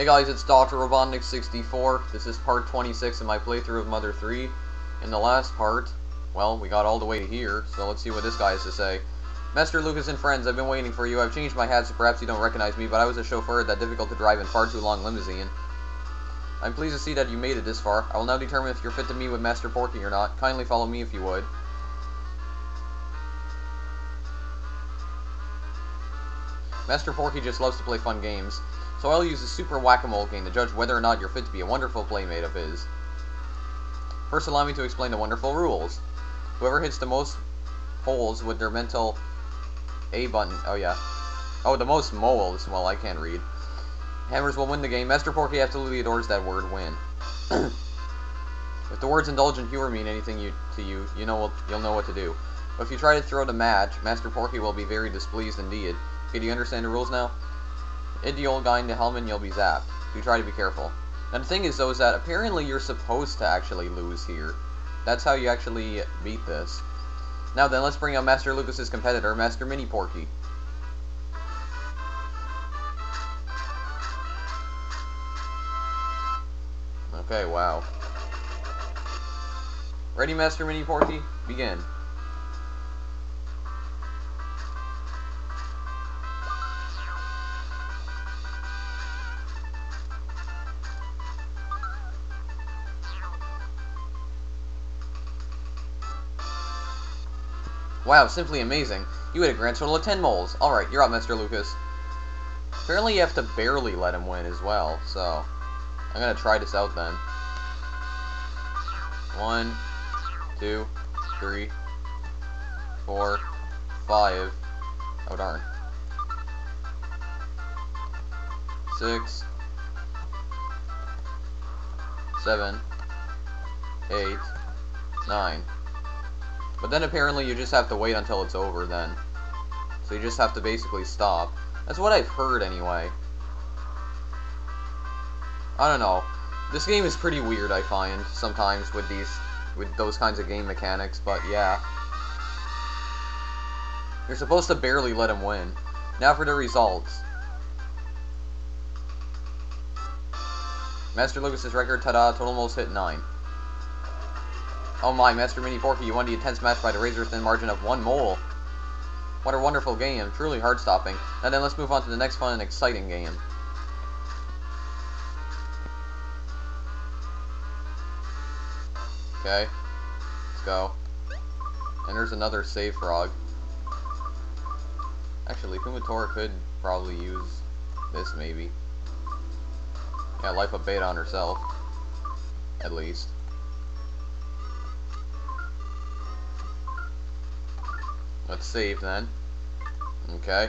Hey guys, it's Dr. Robotnik64. This is part 26 of my playthrough of Mother 3. In the last part, well, we got all the way to here, so let's see what this guy has to say. Master Lucas and friends, I've been waiting for you. I've changed my hat so perhaps you don't recognize me, but I was a chauffeur that difficult to drive in far too long limousine. I'm pleased to see that you made it this far. I will now determine if you're fit to meet with Master Porky or not. Kindly follow me if you would. Master Porky just loves to play fun games, so I'll use the Super Whack-A-Mole game to judge whether or not you're fit to be a wonderful playmate of his. First, allow me to explain the wonderful rules. Whoever hits the most holes with their mental A button, oh yeah. Oh, the most moles, well, I can't read. Hammers will win the game. Master Porky absolutely adores that word, win. if the words indulgent humor mean anything you, to you, you know you'll know what to do. But if you try to throw the match, Master Porky will be very displeased indeed. Do you understand the rules now? Hit the old guy in the helmet and you'll be zapped. You try to be careful. And the thing is, though, is that apparently you're supposed to actually lose here. That's how you actually beat this. Now then, let's bring out Master Lucas's competitor, Master Mini Porky. Okay, wow. Ready, Master Mini Porky? Begin. Wow, simply amazing. You had a grand total of 10 moles. Alright, you're up, Mr. Lucas. Apparently you have to barely let him win as well, so... I'm gonna try this out then. One, two, three, four, five. Oh darn. Six, seven, eight, nine. But then apparently you just have to wait until it's over then. So you just have to basically stop. That's what I've heard anyway. I don't know. This game is pretty weird, I find, sometimes with these, with those kinds of game mechanics, but yeah. You're supposed to barely let him win. Now for the results. Master Lucas's record, ta-da, total most hit 9. Oh my, Master Mini Porky, you won the intense match by the razor-thin margin of one mole. What a wonderful game, truly heart-stopping. Now then, let's move on to the next fun and exciting game. Okay, let's go. And there's another save frog. Actually, Kumatora could probably use this, maybe. Yeah, life up beta on herself. At least. Let's save then. Okay.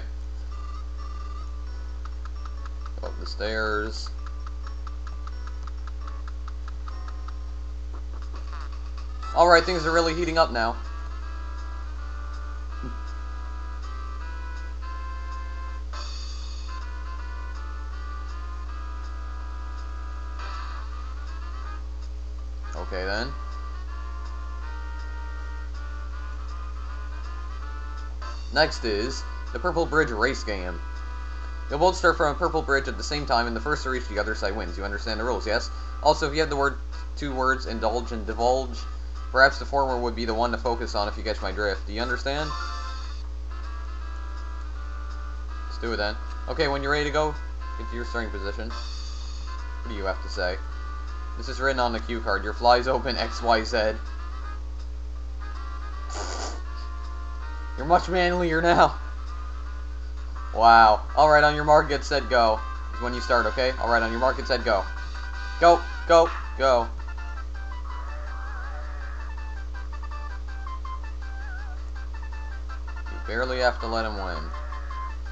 Up the stairs. Alright, things are really heating up now. Next is the Purple Bridge race game. You'll both start from a purple bridge at the same time, and the first to reach the other side wins. You understand the rules, yes? Also, if you have the word two words, indulge and divulge, perhaps the former would be the one to focus on if you catch my drift. Do you understand? Let's do it then. Okay, when you're ready to go, get to your starting position. What do you have to say? This is written on the cue card. Your flies open XYZ. You're much manlier now. Wow. Alright, on your mark, get set, go. Is when you start, okay? Alright, on your mark, get set, go. Go, go, go. You barely have to let him win.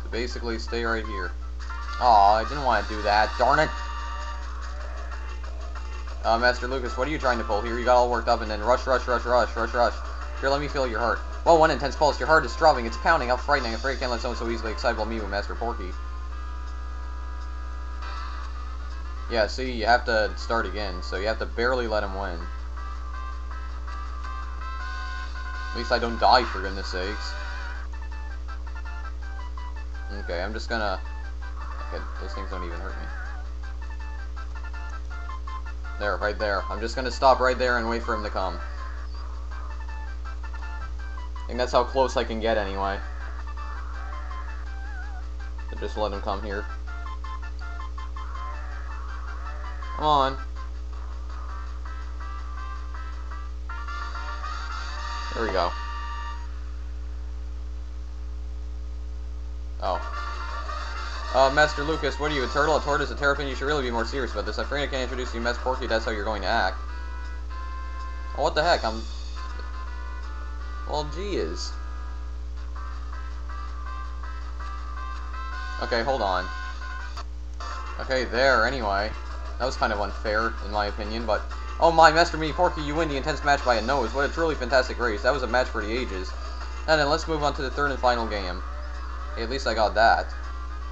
So basically, stay right here. Aw, I didn't want to do that. Darn it. Uh, Master Lucas, what are you trying to pull here? You got all worked up and then rush, rush, rush, rush, rush, rush. Here, let me feel your heart. Well, one intense pulse. Your heart is throbbing. It's pounding. How frightening. Afraid I can't let someone so easily excitable me with Master Porky. Yeah, see, you have to start again, so you have to barely let him win. At least I don't die, for goodness sakes. Okay, I'm just gonna... Okay, those things don't even hurt me. There, right there. I'm just gonna stop right there and wait for him to come. Think that's how close I can get anyway. So just let him come here. Come on. There we go. Oh. Uh, Master Lucas, what are you, a turtle, a tortoise, a terrapin? You should really be more serious about this. I'm afraid I can't introduce you Master Porky, that's how you're going to act. Oh, what the heck, I'm... Well, gee is. Okay, hold on. Okay, there, anyway. That was kind of unfair, in my opinion, but... Oh my, Master Me Porky, you win the intense match by a nose. What a truly fantastic race. That was a match for the ages. And then let's move on to the third and final game. Hey, at least I got that.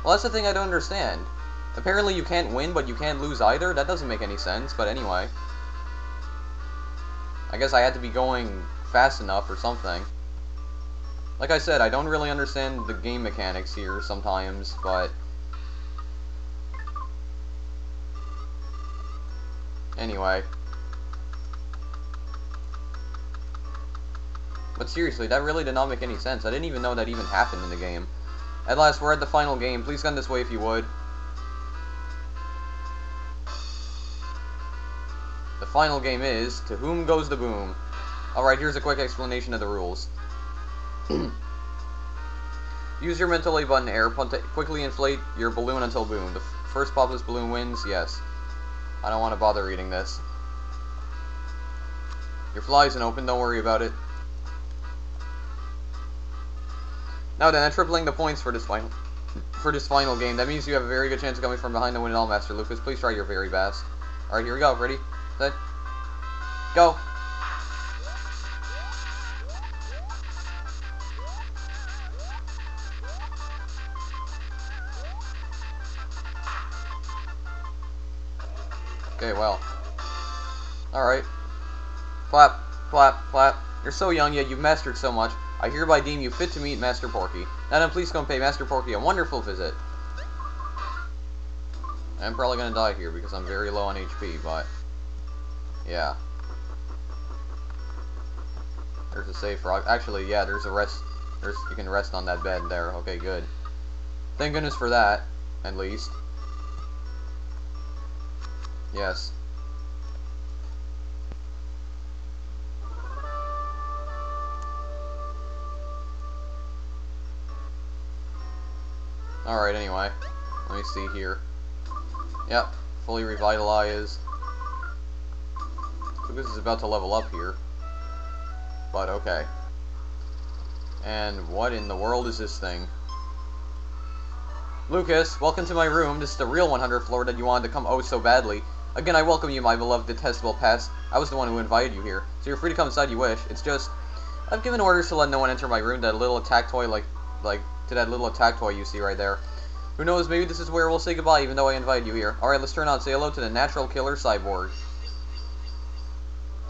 Well, that's the thing I don't understand. Apparently you can't win, but you can't lose either? That doesn't make any sense, but anyway. I guess I had to be going fast enough or something. Like I said, I don't really understand the game mechanics here sometimes, but... Anyway. But seriously, that really did not make any sense. I didn't even know that even happened in the game. At last, we're at the final game. Please come this way if you would. The final game is, To Whom Goes the Boom? Alright, here's a quick explanation of the rules. Use your mental A button air, quickly inflate your balloon until boom. The first popless balloon wins, yes. I don't want to bother reading this. Your fly isn't open, don't worry about it. Now then, I'm tripling the points for this final for this final game. That means you have a very good chance of coming from behind to win it all, Master Lucas. Please try your very best. Alright, here we go. Ready? Set. Go! Okay, well. Alright. Flap, flap, flap. You're so young, yet you've mastered so much. I hereby deem you fit to meet Master Porky. Now then, please come pay Master Porky a wonderful visit. I'm probably gonna die here because I'm very low on HP, but... Yeah. There's a safe rock. Actually, yeah, there's a rest... There's, you can rest on that bed there. Okay, good. Thank goodness for that, at least. Yes. Alright, anyway. Let me see here. Yep, fully revitalized. Lucas is about to level up here. But okay. And what in the world is this thing? Lucas, welcome to my room. This is the real 100 floor that you wanted to come oh so badly. Again, I welcome you, my beloved detestable pest. I was the one who invited you here, so you're free to come inside you wish. It's just, I've given orders to let no one enter my room. That little attack toy, like, like to that little attack toy you see right there. Who knows, maybe this is where we'll say goodbye even though I invited you here. Alright, let's turn on say hello to the natural killer cyborg.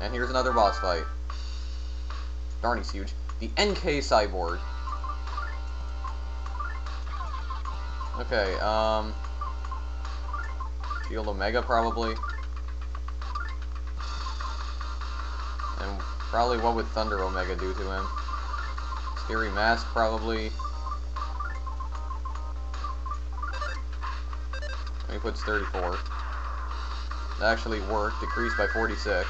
And here's another boss fight. Darn, he's huge. The NK cyborg. Okay, um... Shield Omega, probably. And probably what would Thunder Omega do to him? Scary Mask, probably. He puts 34. That actually worked. Decreased by 46.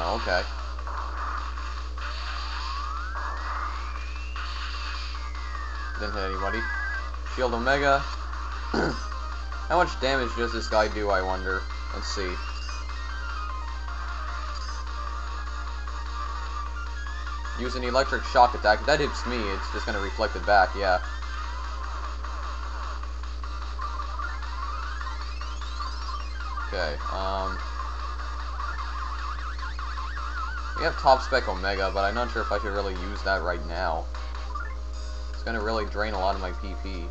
Oh, okay. Didn't hit anybody. Shield Omega. How much damage does this guy do, I wonder? Let's see. Use an electric shock attack. If that hits me, it's just going to reflect it back, yeah. Okay, um... We have top spec Omega, but I'm not sure if I should really use that right now. It's gonna really drain a lot of my PP.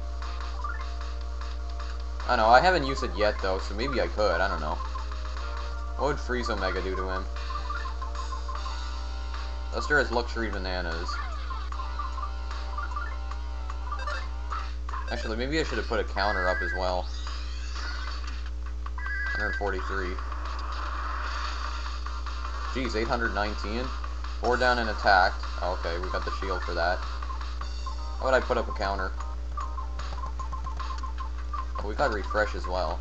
I don't know, I haven't used it yet though, so maybe I could, I don't know. What would Freeze Omega do to him? Has Luxury Bananas. Actually, maybe I should have put a counter up as well. 143. Geez, 819? Four down and attacked. Okay, we got the shield for that. How would I put up a counter? Oh, we got refresh as well.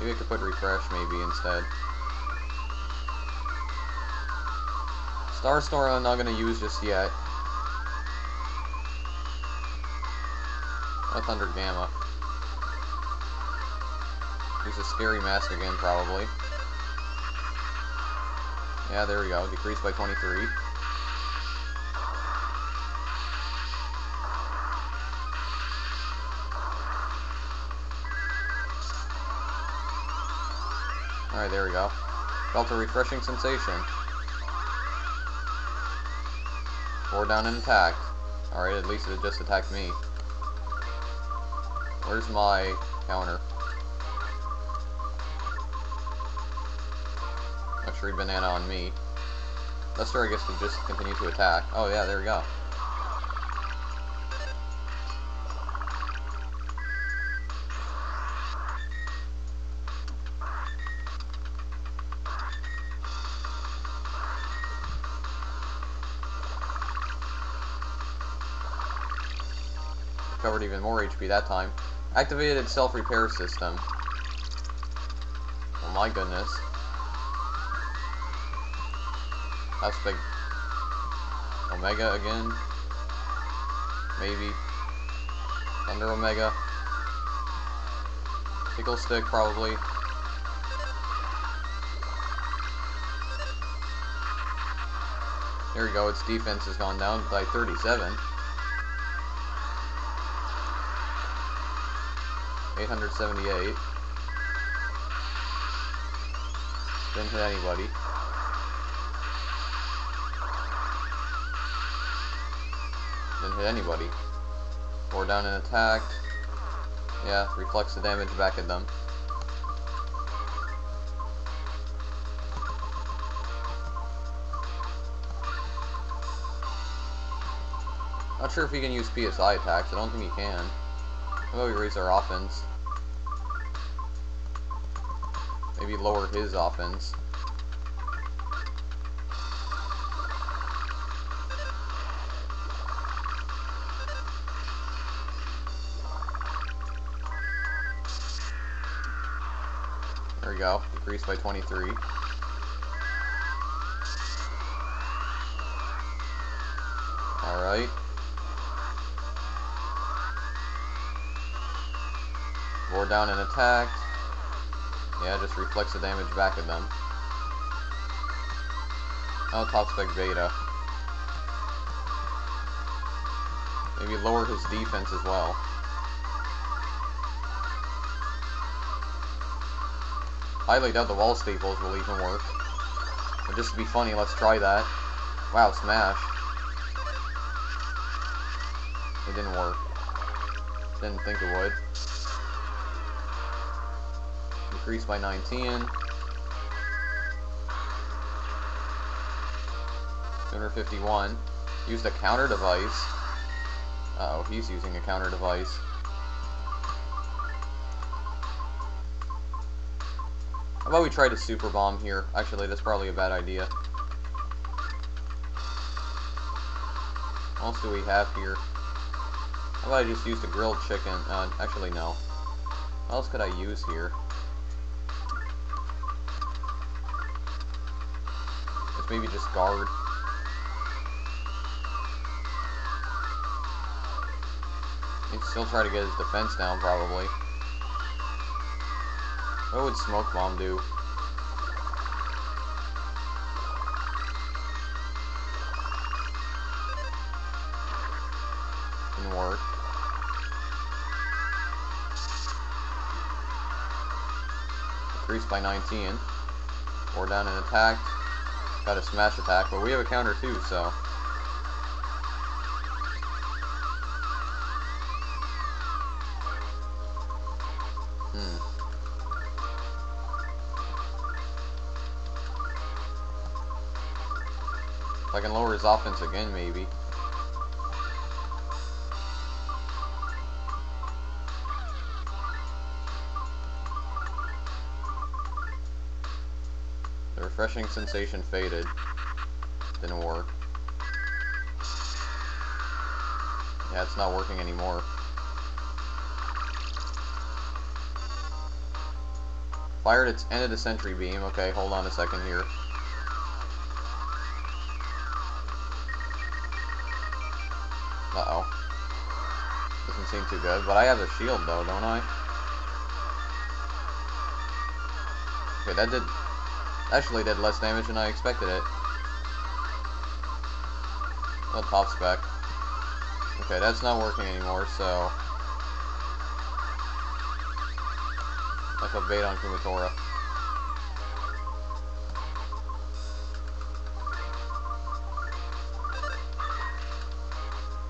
Maybe I could put refresh maybe instead. Star Storm I'm not going to use just yet. A Thunder Gamma. Use a Scary Mask again, probably. Yeah, there we go. Decreased by 23. Alright, there we go. Felt a refreshing sensation. Four down and attacked. Alright, at least it just attacked me. Where's my counter? Luxury banana on me. Lester, I guess, could just continue to attack. Oh yeah, there we go. Covered even more HP that time. Activated self-repair system. Oh my goodness. Big. Omega again? Maybe. Thunder Omega. Pickle Stick, probably. There we go, its defense has gone down by 37. 878. Didn't hit anybody. Anybody. Four down and attacked. Yeah, reflects the damage back at them. Not sure if he can use PSI attacks. I don't think he can. How about we raise our offense? Maybe lower his offense. Go. Decreased by 23. Alright. Four down and attacked. Yeah, just reflects the damage back at them. Oh, top spec beta. Maybe lower his defense as well. I highly doubt the wall staples will even work. But just to be funny, let's try that. Wow, smash. It didn't work. Didn't think it would. Increased by 19. 251. Used a counter device. Uh oh, he's using a counter device. About we try to super bomb here? Actually, that's probably a bad idea. What else do we have here? How about I just use the grilled chicken? Uh, actually, no. What else could I use here? Just maybe just guard. He'd still try to get his defense down, probably. What would Smoke Bomb do? Work. By 19. Four down and attack. Got a smash attack, but we have a counter too, so. If I can lower his offense again, maybe. The refreshing sensation faded. Didn't work. Yeah, it's not working anymore. Fired its end of the sentry beam. Okay, hold on a second here. Seem too good, but I have a shield though, don't I? Okay, that did... Actually did less damage than I expected it. Well, top spec. Okay, that's not working anymore, so... I put bait on Kumatora.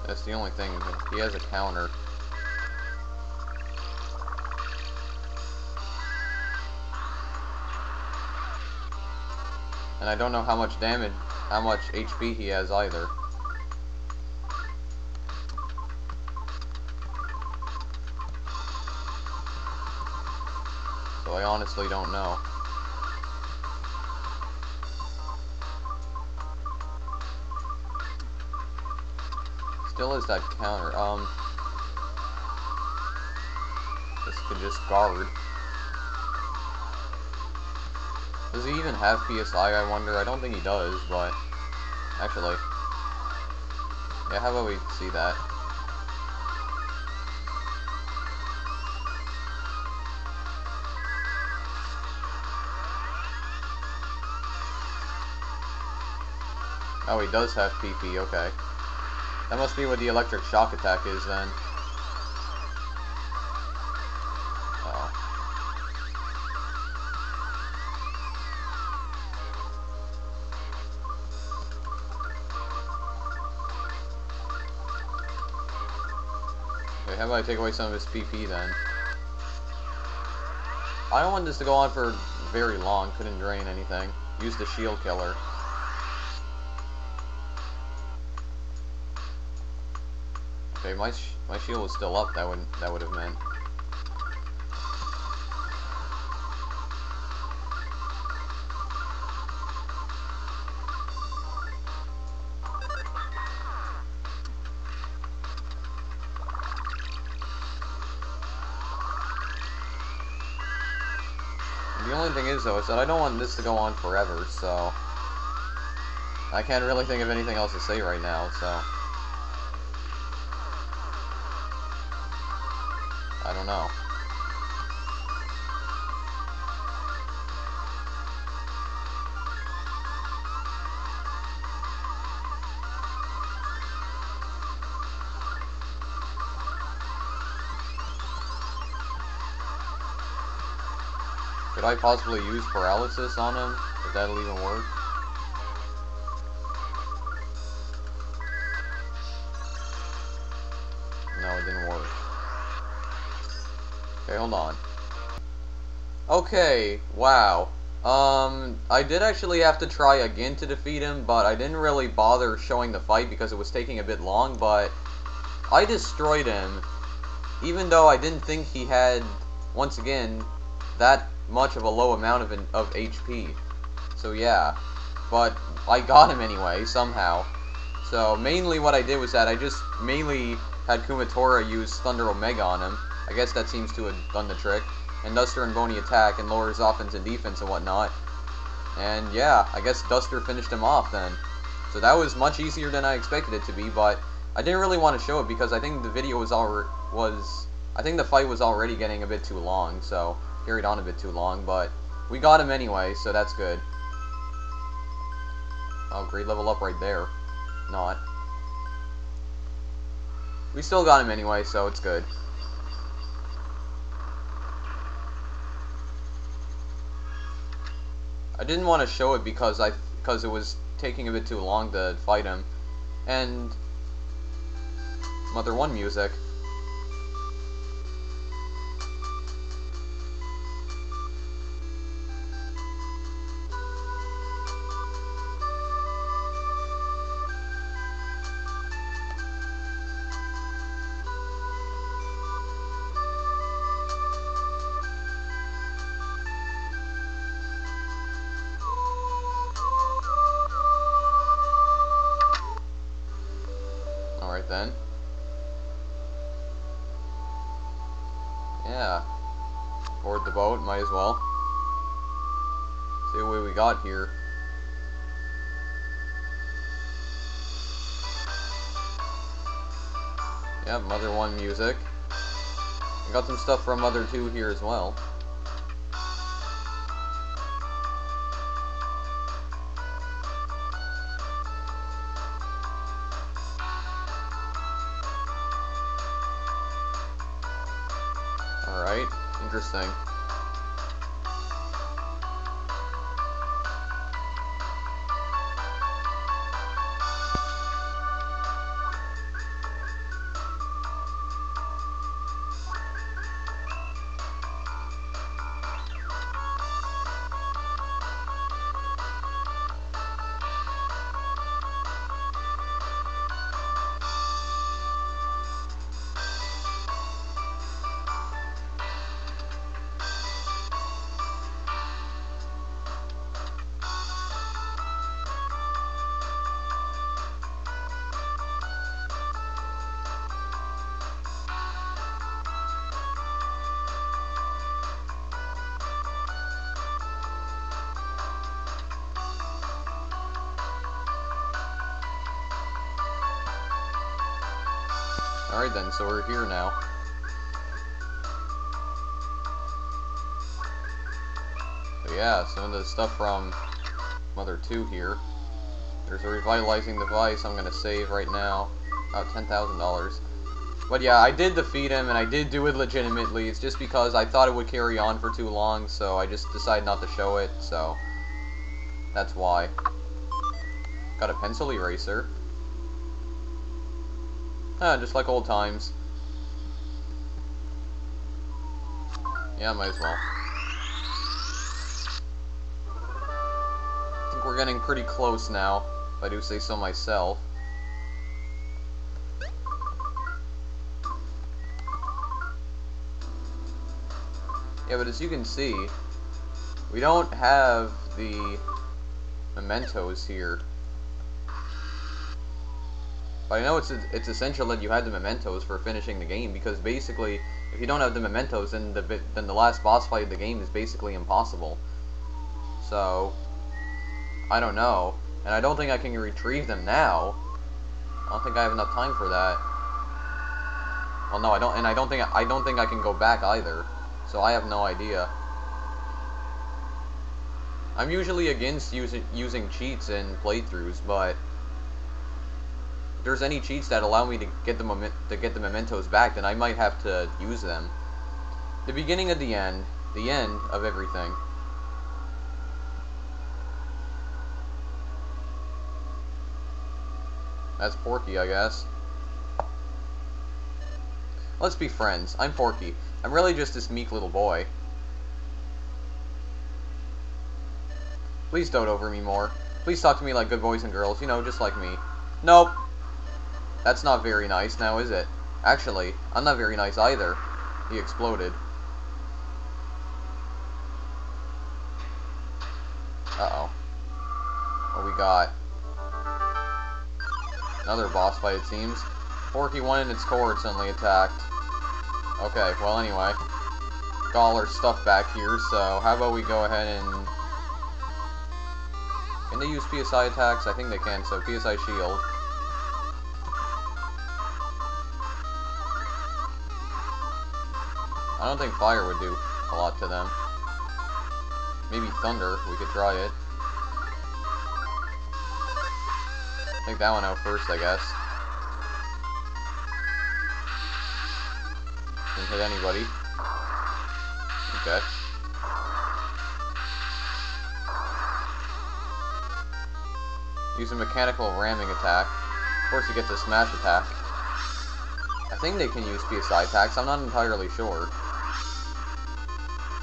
That's the only thing. He has a counter. And I don't know how much damage, how much HP he has either. So I honestly don't know. Still is that counter. Um, this could just guard. Does he even have PSI, I wonder? I don't think he does, but... Actually... Yeah, how about we see that? Oh, he does have PP, okay. That must be what the electric shock attack is then. Okay, how about I take away some of his PP then? I don't want this to go on for very long, couldn't drain anything. Use the shield killer. Okay, my sh my shield was still up. That would that would have meant. Thing though I don't want this to go on forever, so I can't really think of anything else to say right now, so. Could I possibly use paralysis on him? If that'll even work? No, it didn't work. Okay, hold on. Okay, wow. Um, I did actually have to try again to defeat him, but I didn't really bother showing the fight because it was taking a bit long, but I destroyed him, even though I didn't think he had, once again, that much of a low amount of, of HP. So yeah, but I got him anyway, somehow. So mainly what I did was that I just mainly had Kumatora use Thunder Omega on him, I guess that seems to have done the trick. And Duster and Boney attack and lowers offense and defense and whatnot. And yeah, I guess Duster finished him off then. So that was much easier than I expected it to be, but I didn't really want to show it because I think the video was already was I think the fight was already getting a bit too long, so carried on a bit too long, but we got him anyway, so that's good. Oh, great level up right there. Not. We still got him anyway, so it's good. I didn't want to show it because I because it was taking a bit too long to fight him. And Mother 1 music. Here. Yeah, Mother 1 music. I got some stuff from Mother 2 here as well. Alright, interesting. Alright then, so we're here now. So yeah, some of the stuff from Mother 2 here. There's a revitalizing device I'm gonna save right now. About $10,000. But yeah, I did defeat him, and I did do it legitimately. It's just because I thought it would carry on for too long, so I just decided not to show it, so... That's why. Got a pencil eraser. Ah, just like old times. Yeah, might as well. I think we're getting pretty close now, if I do say so myself. Yeah, but as you can see, we don't have the mementos here. I know it's it's essential that you had the mementos for finishing the game because basically, if you don't have the mementos, then the then the last boss fight of the game is basically impossible. So, I don't know, and I don't think I can retrieve them now. I don't think I have enough time for that. Well, no, I don't, and I don't think I don't think I can go back either. So I have no idea. I'm usually against using using cheats in playthroughs, but there's any cheats that allow me to get the moment to get the mementos back, then I might have to use them. The beginning of the end, the end of everything. That's Porky, I guess. Let's be friends. I'm Porky. I'm really just this meek little boy. Please dote over me more. Please talk to me like good boys and girls, you know, just like me. Nope. That's not very nice now, is it? Actually, I'm not very nice either. He exploded. Uh-oh. What we got? Another boss fight, it seems. Porky 1 in its core suddenly attacked. Okay, well anyway. Got our stuff back here, so how about we go ahead and... Can they use PSI attacks? I think they can, so PSI shield. I don't think fire would do a lot to them. Maybe thunder, we could try it. Take that one out first, I guess. Didn't hit anybody. Okay. Use a mechanical ramming attack. Of course he gets a smash attack. I think they can use PSI attacks, I'm not entirely sure.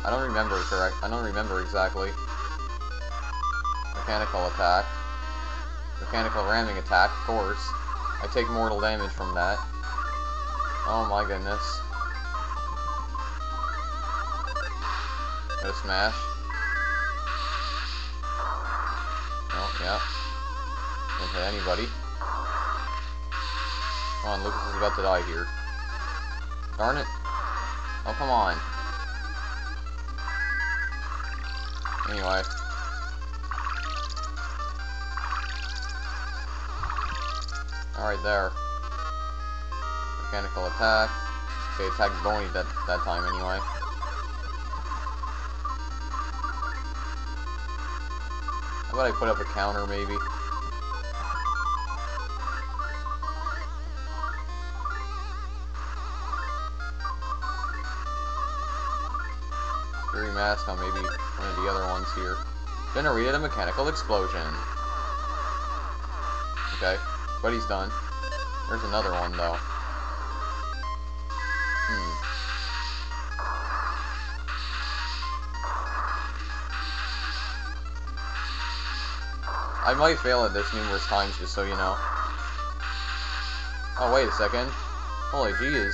I don't remember correct. I don't remember exactly. Mechanical attack. Mechanical ramming attack, of course. I take mortal damage from that. Oh my goodness. Go smash. Oh, yeah. Didn't hit anybody. Come on, Lucas is about to die here. Darn it. Oh, come on. Anyway. Alright, there. Mechanical attack. Okay, attack Boney that, that time anyway. How about I put up a counter, maybe? Mask on maybe one of the other ones here. Generated a mechanical explosion. Okay, but he's done. There's another one, though. Hmm. I might fail at this numerous times, just so you know. Oh, wait a second. Holy geez.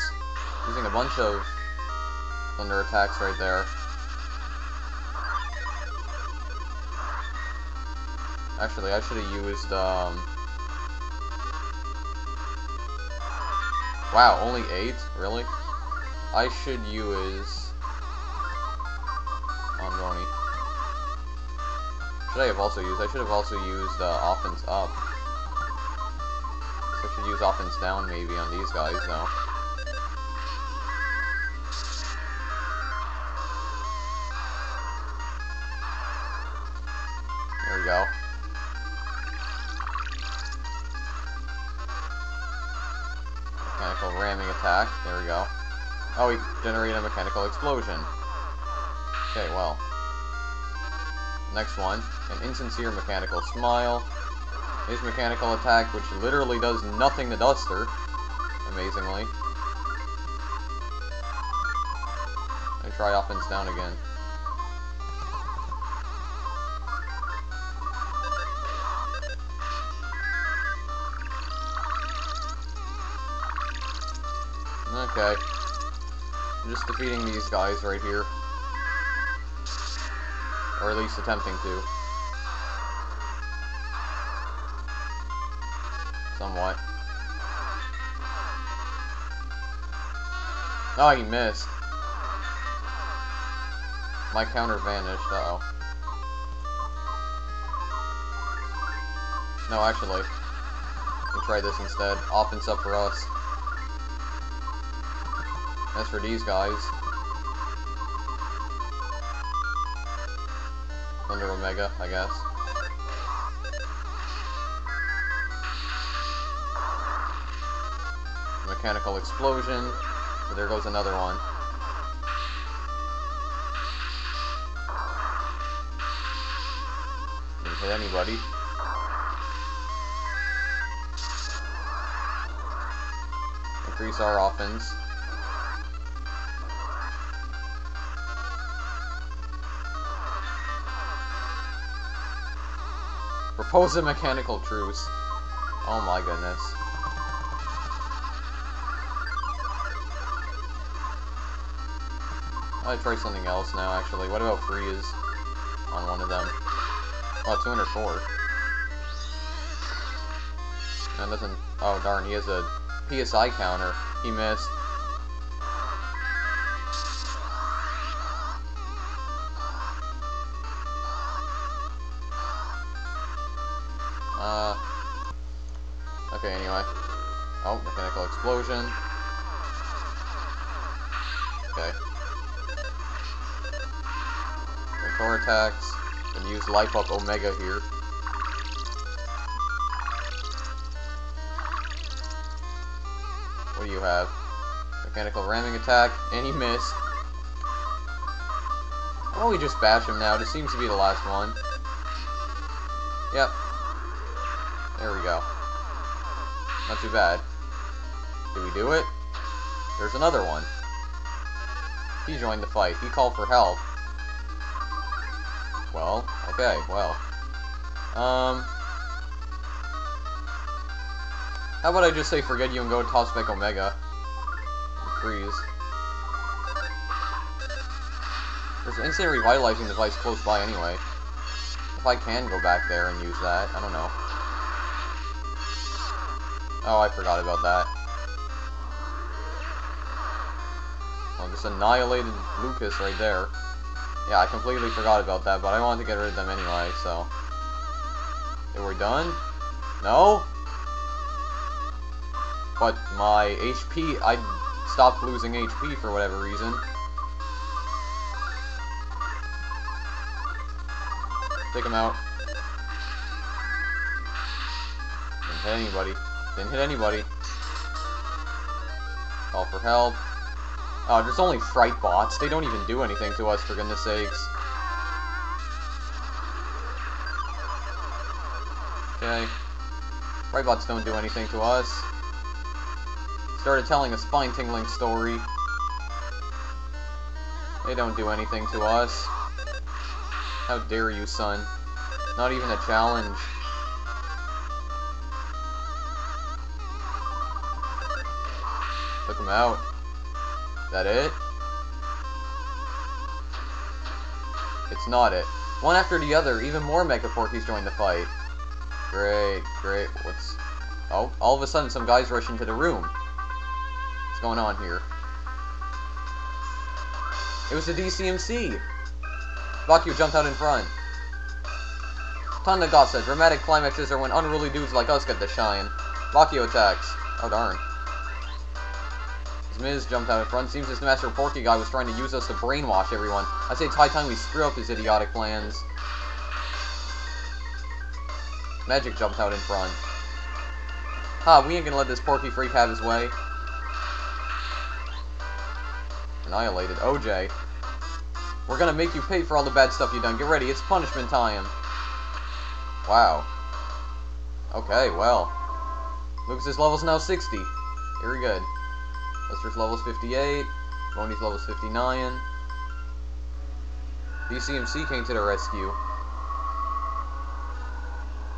Using a bunch of thunder attacks right there. Actually, I should have used, um... Wow, only 8? Really? I should use... Onroni. Should I have also used? I should have also used uh, offense up. So I should use offense down maybe on these guys, though. Mechanical ramming attack. There we go. Oh, he generated a mechanical explosion. Okay, well. Next one, an insincere mechanical smile. His mechanical attack, which literally does nothing to Duster, amazingly. I try offense down again. Defeating these guys right here. Or at least attempting to. Somewhat. Oh, he missed. My counter vanished, uh oh No, actually. We try this instead. Offense up for us. As for these guys, Thunder Omega, I guess. Mechanical explosion. So there goes another one. Didn't hit anybody. Increase our offense. Propose a mechanical truce. Oh my goodness. I'll try something else now, actually. What about freeze on one of them? Oh, 204. That doesn't... Oh, darn, he has a PSI counter. He missed. Life Up Omega here. What do you have? Mechanical ramming attack, and he missed. Why don't we just bash him now? This seems to be the last one. Yep. There we go. Not too bad. Did we do it? There's another one. He joined the fight. He called for help. Well, okay, well. Um... How about I just say forget you and go toss back Omega? Freeze. There's an instant revitalizing device close by anyway. If I can go back there and use that, I don't know. Oh, I forgot about that. Well, just annihilated Lucas right there. Yeah, I completely forgot about that, but I wanted to get rid of them anyway, so... Okay, we're done? No? But my HP, I stopped losing HP for whatever reason. Take him out. Didn't hit anybody. Didn't hit anybody. Call for help. Oh, there's only fright bots. They don't even do anything to us, for goodness sakes. Okay. Fright bots don't do anything to us. Started telling a spine-tingling story. They don't do anything to us. How dare you, son. Not even a challenge. Took him out. That it? It's not it. One after the other, even more Mega Porkies join the fight. Great, great. What's... Oh, all of a sudden some guys rush into the room. What's going on here? It was the DCMC! Bakio jumped out in front. Tandagasa, dramatic climaxes are when unruly dudes like us get to shine. Bakio attacks. Oh darn. Miz jumped out in front. Seems this Master Porky guy was trying to use us to brainwash everyone. I say it's high time we screw up his idiotic plans. Magic jumped out in front. Ha, huh, we ain't gonna let this Porky freak have his way. Annihilated. OJ. We're gonna make you pay for all the bad stuff you've done. Get ready, it's punishment time. Wow. Okay, well. Lucas's level's now 60. Very good. Lester's level's 58. Boney's level's 59. DCMC came to the rescue.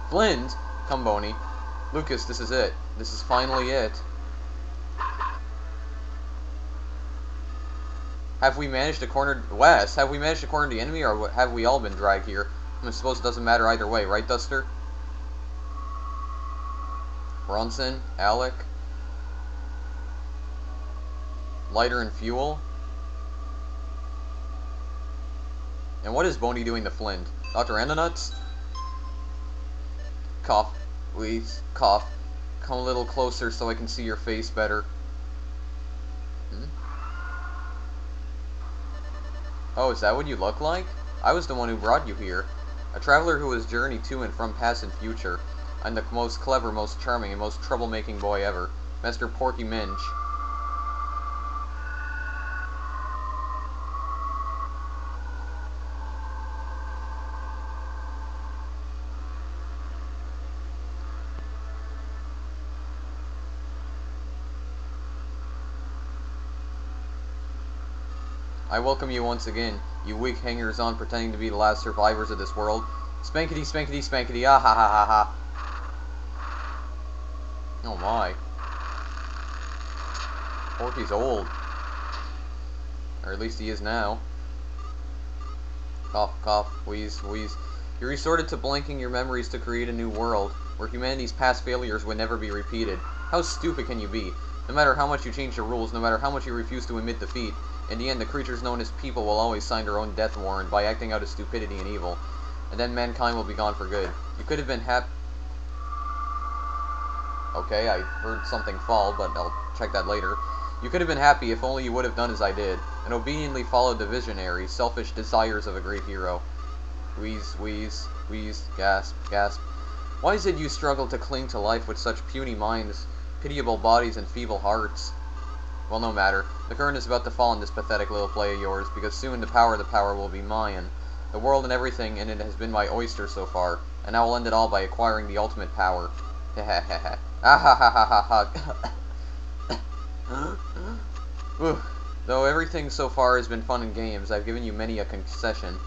Flint? Come, Boney. Lucas, this is it. This is finally it. Have we managed to corner West? Have we managed to corner the enemy, or have we all been dragged here? I suppose it doesn't matter either way, right, Duster? Bronson, Alec, lighter and fuel. And what is Boney doing to Flint? Dr. Andonuts? Cough. Please, cough. Come a little closer so I can see your face better. Hmm? Oh, is that what you look like? I was the one who brought you here. A traveler who has journeyed to and from past and future. I'm the most clever, most charming, and most troublemaking boy ever. Master Porky Minch. I welcome you once again, you weak hangers-on pretending to be the last survivors of this world. Spankety, spankety, spankety, ah ha ha ha ha. Oh my. Porky's old. Or at least he is now. Cough, cough, wheeze, wheeze. You resorted to blanking your memories to create a new world, where humanity's past failures would never be repeated. How stupid can you be? No matter how much you change the rules, no matter how much you refuse to admit defeat, in the end, the creatures known as people will always sign their own death warrant by acting out of stupidity and evil, and then mankind will be gone for good. You could have been hap... Okay, I heard something fall, but I'll check that later. You could have been happy if only you would have done as I did, and obediently followed the visionary, selfish desires of a great hero. Wheeze, wheeze, wheeze, gasp, gasp. Why is it you struggle to cling to life with such puny minds, pitiable bodies, and feeble hearts? Well, no matter. The current is about to fall in this pathetic little play of yours, because soon the power of the power will be mine. The world and everything in it has been my oyster so far, and I will end it all by acquiring the ultimate power. Ha ha ha Ah ha ha ha ha ha. Though everything so far has been fun and games, I've given you many a concession.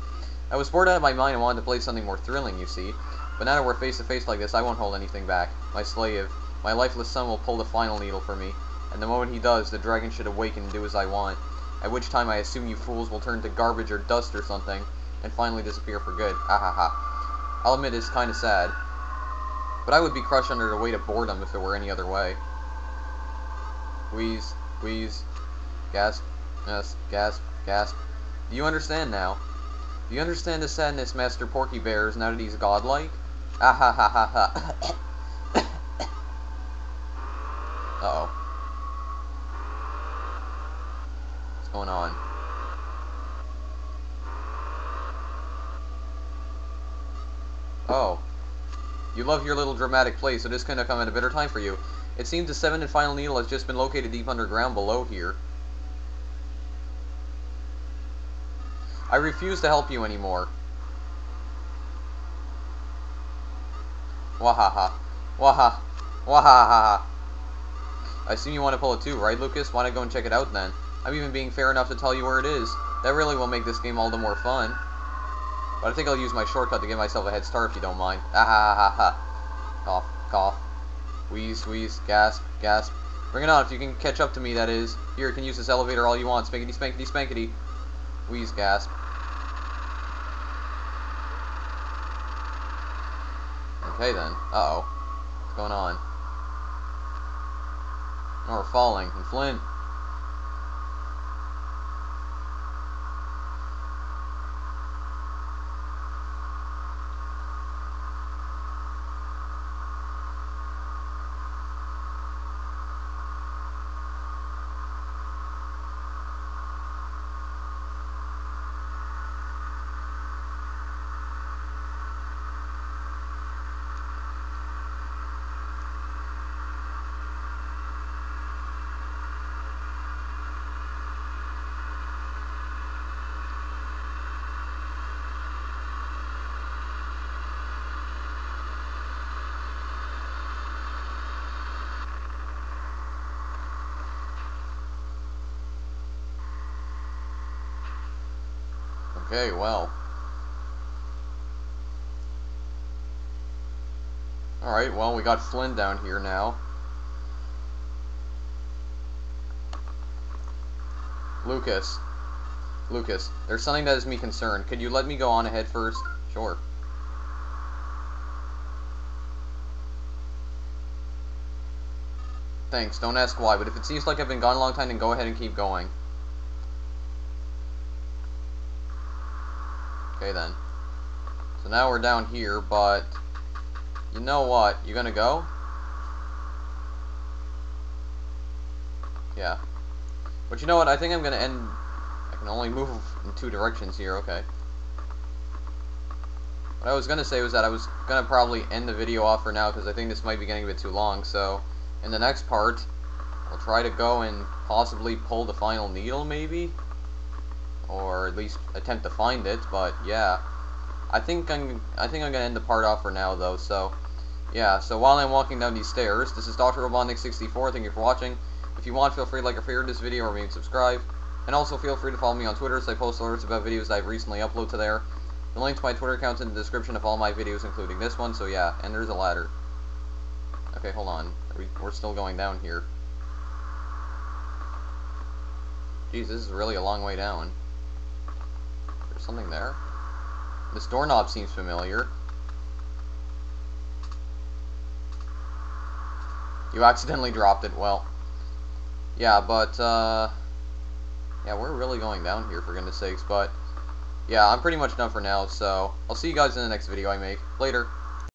I was bored out of my mind and wanted to play something more thrilling, you see. But now that we're face to face like this, I won't hold anything back. My slave, my lifeless son will pull the final needle for me and the moment he does, the dragon should awaken and do as I want, at which time I assume you fools will turn to garbage or dust or something, and finally disappear for good. Ah ha ha. I'll admit it's kinda sad. But I would be crushed under the weight of boredom if it were any other way. Wheeze, wheeze, gasp, Yes, gasp, gasp. Do you understand now? Do you understand the sadness Master Porky bears now that he's godlike? Ah ha ha ha ha. Uh-oh. What's going on? Oh. You love your little dramatic play, so this couldn't have come at a better time for you. It seems the seventh and final needle has just been located deep underground below here. I refuse to help you anymore. Wahaha. Waha. Wahaha. I assume you want to pull it too, right, Lucas? Why not go and check it out then? I'm even being fair enough to tell you where it is. That really will make this game all the more fun. But I think I'll use my shortcut to give myself a head start if you don't mind. Ah ha ha ha. Cough, cough. Wheeze, wheeze, gasp, gasp. Bring it on if you can catch up to me, that is. Here, you can use this elevator all you want. Spankety, spankety, spankety. Wheeze, gasp. Okay then. Uh-oh. What's going on? Oh, we're falling. And Flint. Okay, well. Alright, well, we got Flint down here now. Lucas. Lucas, there's something that is me concerned. Could you let me go on ahead first? Sure. Thanks, don't ask why, but if it seems like I've been gone a long time, then go ahead and keep going. Okay then. Now we're down here, but you know what? You gonna go? Yeah. But you know what? I think I'm gonna end. I can only move in two directions here. Okay. What I was gonna say was that I was gonna probably end the video off for now because I think this might be getting a bit too long. So in the next part, I'll try to go and possibly pull the final needle, maybe or at least attempt to find it. But yeah, I think I'm I think I'm gonna end the part off for now though. So yeah, so while I'm walking down these stairs, this is Dr. Robotnik64. Thank you for watching. If you want, feel free to like or favorite this video or maybe subscribe. And also feel free to follow me on Twitter as I post alerts about videos I've recently uploaded to there. The link to my Twitter account is in the description of all my videos, including this one, so yeah, and there's a ladder. Okay, hold on. We, we're still going down here. Jeez, this is really a long way down There's something there. This doorknob seems familiar. You accidentally dropped it. Well, yeah, but, uh, yeah, we're really going down here, for goodness sakes, but, yeah, I'm pretty much done for now, so I'll see you guys in the next video I make. Later.